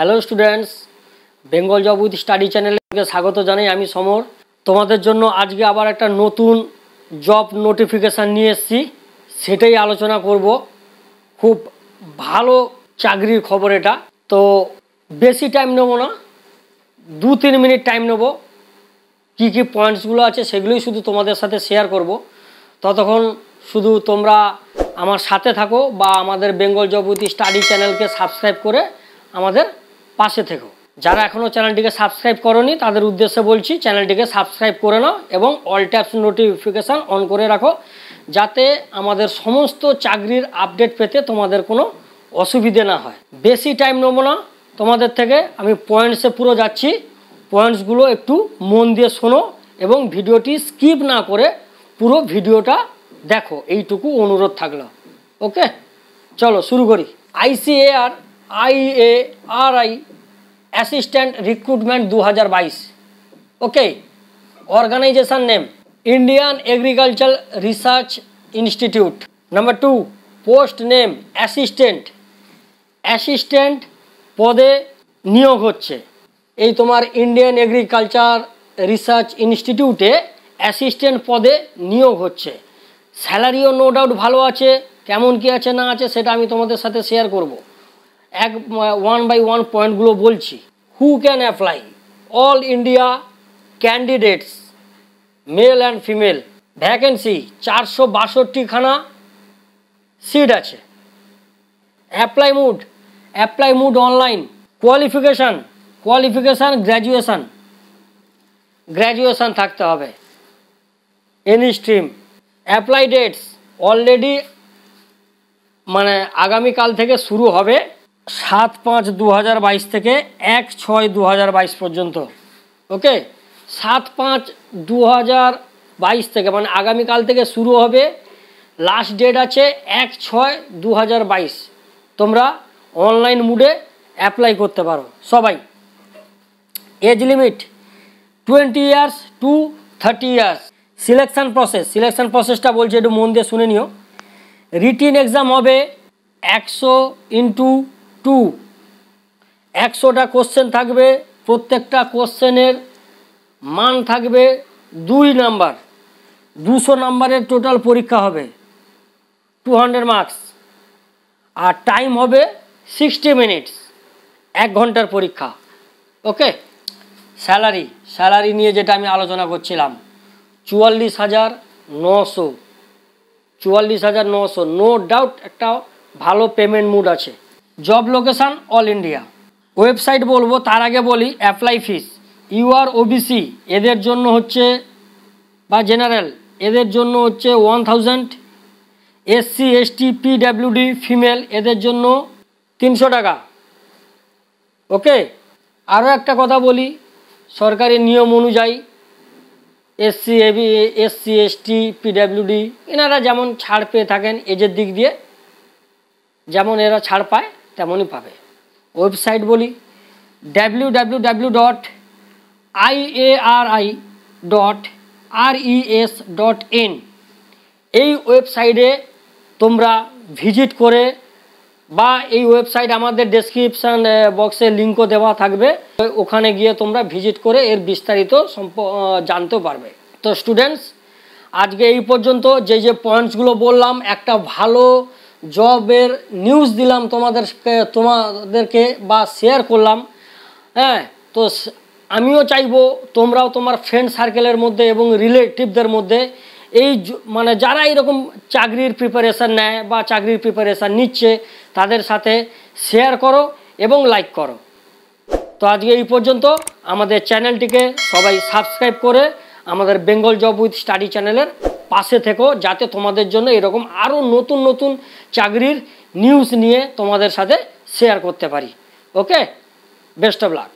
Hello students Bengal job with study চ্যানেলকে স্বাগত জানাই। আমি সমর। তোমাদের জন্য আজকে আবার একটা নতুন জব নোটিফিকেশান নিয়ে এসেছি। সেটাই আলোচনা করব। খুব ভালো চাকরির খবর এটা। তো বেশি টাইম নেব না। দু তিন মিনিট টাইম নেব। কী কী পয়েন্টসগুলো আছে সেগুলোই শুধু তোমাদের সাথে শেয়ার করব। ততক্ষণ শুধু তোমরা আমার সাথে থাকো বা আমাদের বেঙ্গল জব উইথ স্টাডি চ্যানেলকে সাবস্ক্রাইব করে আমাদের পাশে থেকো। যারা এখনও চ্যানেলটিকে সাবস্ক্রাইব করনি, তাদের উদ্দেশ্যে বলছি চ্যানেলটিকে সাবস্ক্রাইব করে নাও এবং অল ট্যাপস নোটিফিকেশান অন করে রাখো, যাতে আমাদের সমস্ত চাকরির আপডেট পেতে তোমাদের কোনো অসুবিধে না হয়। বেশি টাইম নেব না। তোমাদের থেকে আমি পয়েন্টসে পুরো যাচ্ছি। পয়েন্টসগুলো একটু মন দিয়ে শোনো এবং ভিডিওটি স্কিপ না করে পুরো ভিডিওটা দেখো। এইটুকু অনুরোধ থাকল। ওকে চলো শুরু করি। ICAR IARI assistant recruitment দু হাজার বাইশ। Okay organisation name Indian agriculture research institute number two post name assistant assistant পদে নিয়োগ হচ্ছে। এই তোমার ইন্ডিয়ান এগ্রিকালচার রিসার্চ ইনস্টিটিউটে অ্যাসিস্ট্যান্ট পদে নিয়োগ হচ্ছে। স্যালারিও নো ডাউট ভালো আছে, কেমন কি আছে না আছে সেটা আমি তোমাদের সাথে শেয়ার করব। এক ওয়ান বাই ওয়ান পয়েন্টগুলো বলছি। Who can apply all India candidates male and female vacancy চারশো বাষট্টিখানা সিট আছে। Apply mode apply mode online qualification qualification graduation graduation থাকতে হবে। Any stream apply dates already মানে আগামীকাল থেকে শুরু হবে। সাত পাঁচ দু থেকে এক ছয় দু পর্যন্ত। ওকে? সাত পাঁচ দু থেকে মানে আগামীকাল থেকে শুরু হবে। লাস্ট ডেট আছে এক ছয় দু তোমরা অনলাইন মুডে অ্যাপ্লাই করতে পারো। সবাই। Age limit twenty years to thirty years selection process selection প্রসেসটা বলছে, একটু মন দিয়ে শুনে নিও। রিটিন এক্সাম হবে একশো ইন্টু টু। একশোটা কোশ্চেন থাকবে, প্রত্যেকটা কোশ্চেনের মান থাকবে দুই নাম্বার। দুশো নাম্বারের টোটাল পরীক্ষা হবে টু হান্ড্রেড মার্কস আর টাইম হবে সিক্সটি মিনিটস এক ঘণ্টার পরীক্ষা। ওকে? স্যালারি স্যালারি নিয়ে যেটা আমি আলোচনা করছিলাম, চুয়াল্লিশ হাজার নশো। চুয়াল্লিশ হাজার নশো। নো ডাউট একটা ভালো পেমেন্ট মুড আছে। Job location all India website বলব, তার আগে বলি অ্যাপ্লাই ফিস ইউআর ওবিসি এদের জন্য হচ্ছে, বা জেনারেল এদের জন্য হচ্ছে one thousand SC ST PWD female এদের জন্য তিনশো টাকা। ওকে আরও একটা কথা বলি, সরকারি নিয়ম অনুযায়ী এসসি এবি এসসি এসটি পিডাব্লিউডি এনারা যেমন ছাড় পেয়ে থাকেন এজের দিক দিয়ে, যেমন এরা ছাড় পায় তেমনই পাবে। ওয়েবসাইট বলি W W W dot IARI dot res dot in এই ওয়েবসাইটে তোমরা ভিজিট করে বা এই ওয়েবসাইট আমাদের ডেসক্রিপশান বক্সে লিঙ্কও দেওয়া থাকবে। ওখানে গিয়ে তোমরা ভিজিট করে এর বিস্তারিত সম্প জানতেও পারবে। তো স্টুডেন্টস আজকে এই পর্যন্ত যে যে পয়েন্টসগুলো বললাম, একটা ভালো জবের নিউজ দিলাম তোমাদেরকে তোমাদেরকে বা শেয়ার করলাম। হ্যাঁ তো আমিও চাইব তোমরাও তোমার ফ্রেন্ড সার্কেলের মধ্যে এবং রিলেটিভদের মধ্যে এই মানে যারা এরকম চাকরির প্রিপারেশান নেয় বা চাকরির প্রিপারেশান নিচ্ছে, তাদের সাথে শেয়ার করো এবং লাইক করো। তো আজকে এই পর্যন্ত আমাদের চ্যানেলটিকে সবাই সাবস্ক্রাইব করে আমাদের বেঙ্গল জব উইথ স্টাডি চ্যানেলের পাশে থেকো যাতে তোমাদের জন্য এরকম আরও নতুন নতুন চাকরির নিউজ নিয়ে তোমাদের সাথে শেয়ার করতে পারি। ওকে বেস্ট অফ লাক